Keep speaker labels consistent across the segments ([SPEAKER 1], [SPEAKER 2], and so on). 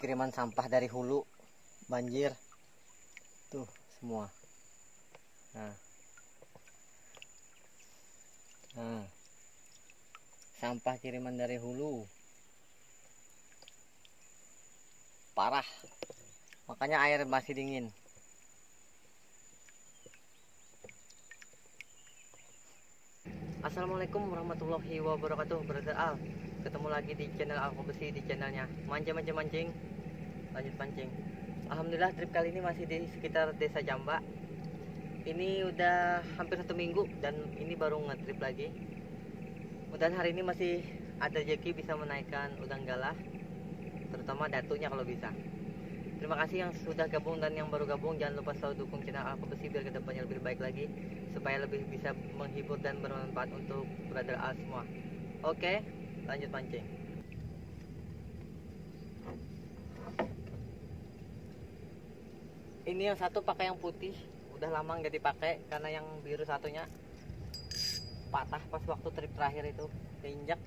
[SPEAKER 1] Kiriman sampah dari hulu banjir. Tuh semua. Nah. Nah. Sampah kiriman dari hulu. Parah. Makanya air masih dingin. Assalamualaikum warahmatullahi wabarakatuh Brother Al Ketemu lagi di channel Al di channelnya Manja manja mancing Lanjut pancing Alhamdulillah trip kali ini masih di sekitar desa Jamba Ini udah hampir satu minggu Dan ini baru ngetrip lagi Mudah hari ini masih ada jeki bisa menaikkan udang galah Terutama datunya kalau bisa Terima kasih yang sudah gabung dan yang baru gabung. Jangan lupa selalu dukung channel Alfa Besi biar ke depannya lebih baik lagi. Supaya lebih bisa menghibur dan bermanfaat untuk brother Al semua. Oke, lanjut mancing. Ini yang satu pakai yang putih. Udah lama nggak dipakai karena yang biru satunya patah pas waktu trip terakhir itu diinjak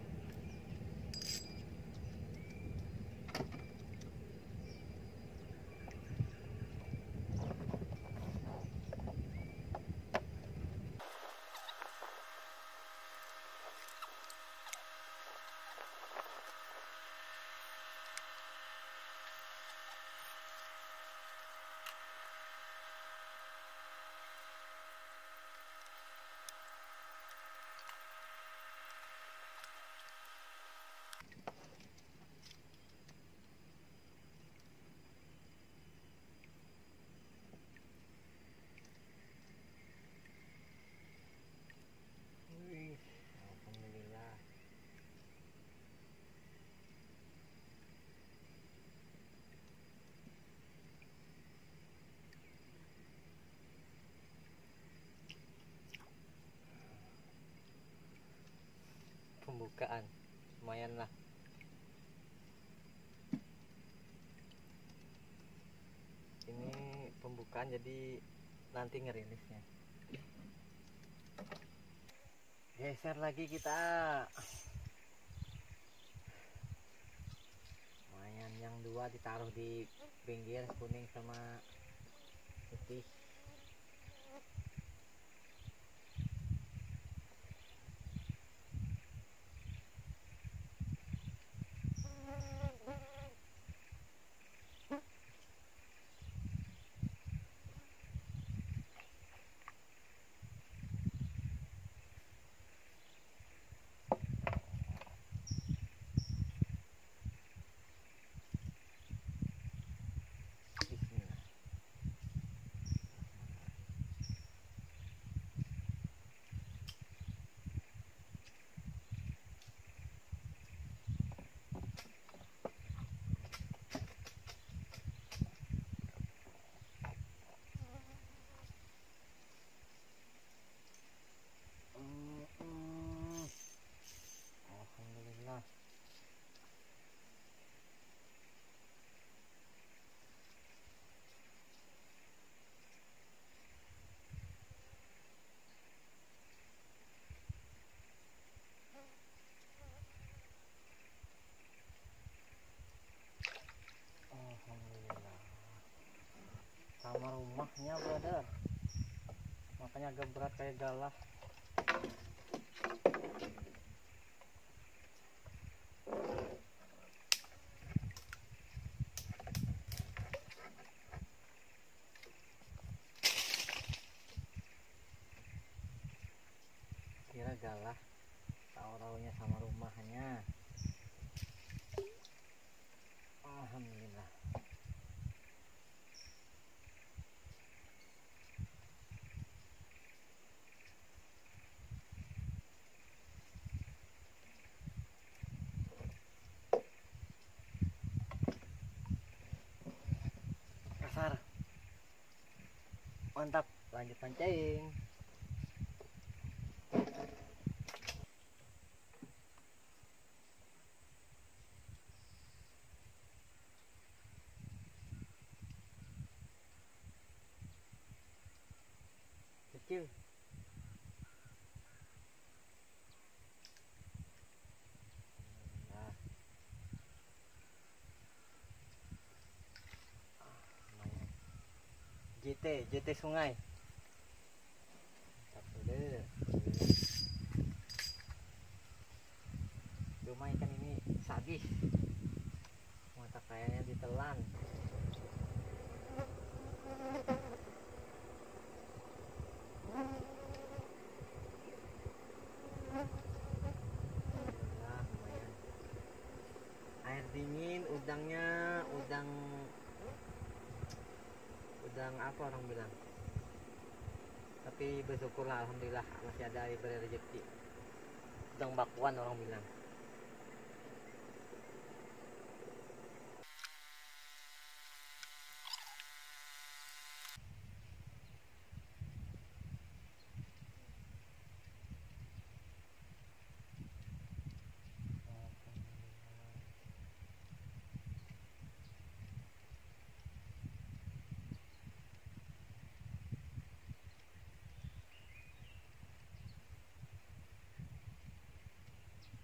[SPEAKER 1] Wih, Alhamdulillah. Pembukaan, lumayan lah. Ini pembukaan jadi nanti ngerilisnya. Geser lagi kita. Lumayan yang dua ditaruh di pinggir kuning sama putih. Bismillah. Mm, mm. Alhamdulillah. Alhamdulillah. Sama rumahnya, brother. Makanya agak berat kayak galah tahu-taunya sama rumahnya. Alhamdulillah. Kasar. Mantap, lanjut pancing. Kecil. Nah. JT JT sungai. Mantap, brother. lumayan kan ini sadis. Mata kayaknya ditelan. Air dingin udangnya udang udang apa orang bilang? Tapi bersyukurlah alhamdulillah masih ada diberi rezeki. Udang bakuan orang bilang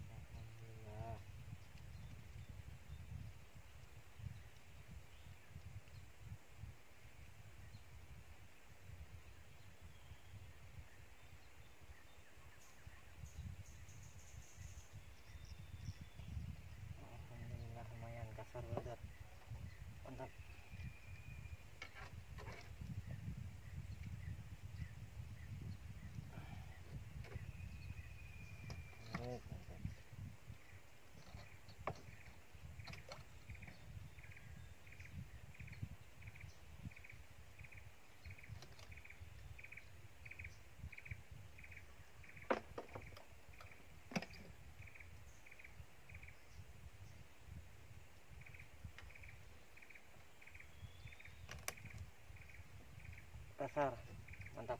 [SPEAKER 1] Alhamdulillah. Alhamdulillah lumayan kasar brother. Mantap. Mantap, mantap. Kasar mantap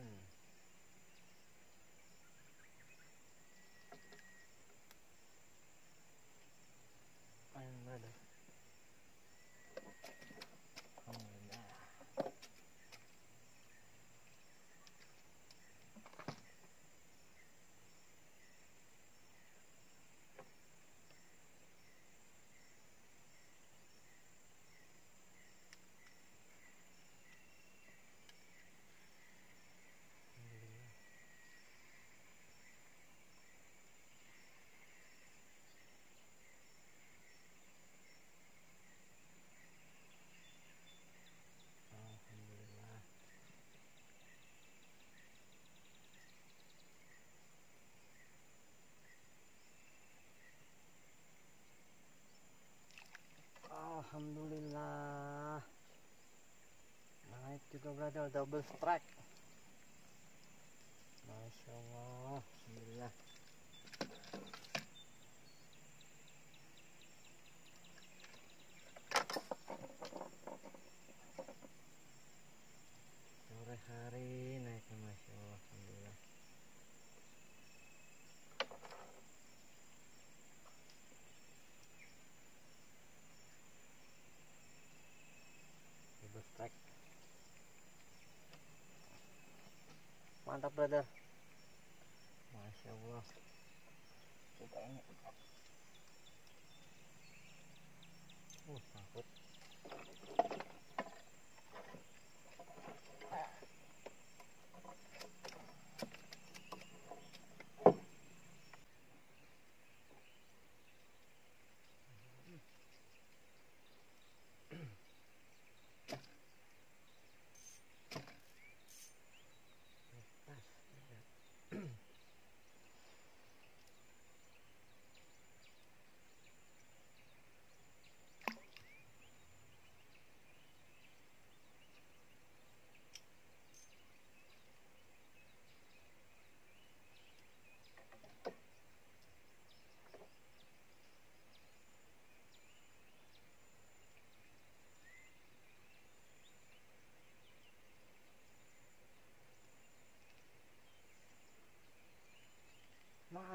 [SPEAKER 1] Yeah. Alhamdulillah. Naik juga brother. Double strike. Masya Allah. Alhamdulillah brother Masya Allah. Coba ini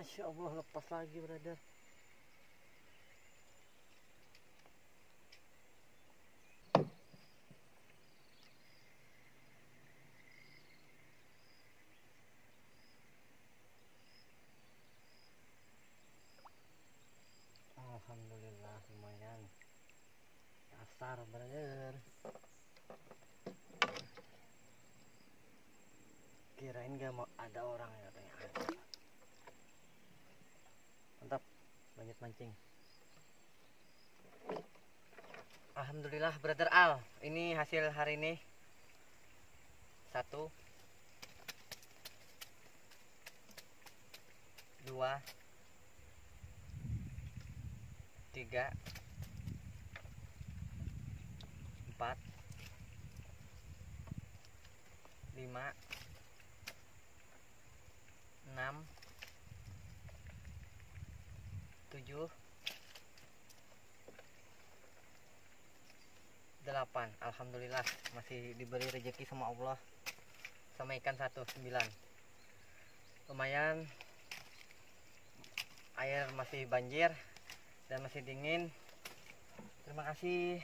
[SPEAKER 1] Masya Allah lepas lagi brother. Alhamdulillah lumayan. Kasar brother. Kirain gak mau ada orang ya ada mantap. Lanjut mancing. Alhamdulillah brother Al. Ini hasil hari ini. Satu. Dua. Tiga. Empat. Lima. Enam tujuh delapan. Alhamdulillah masih diberi rezeki sama Allah. Sama ikan satu sembilan. Lumayan air masih banjir dan masih dingin. Terima kasih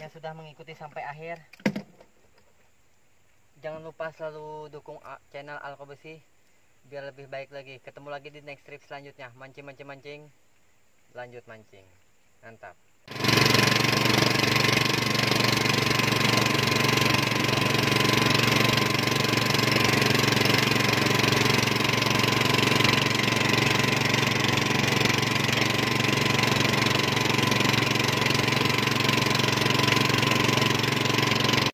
[SPEAKER 1] yang sudah mengikuti sampai akhir. Jangan lupa selalu dukung channel Alkobesi biar lebih baik lagi. Ketemu lagi di next trip selanjutnya. Mancing mancing mancing lanjut mancing. Mantap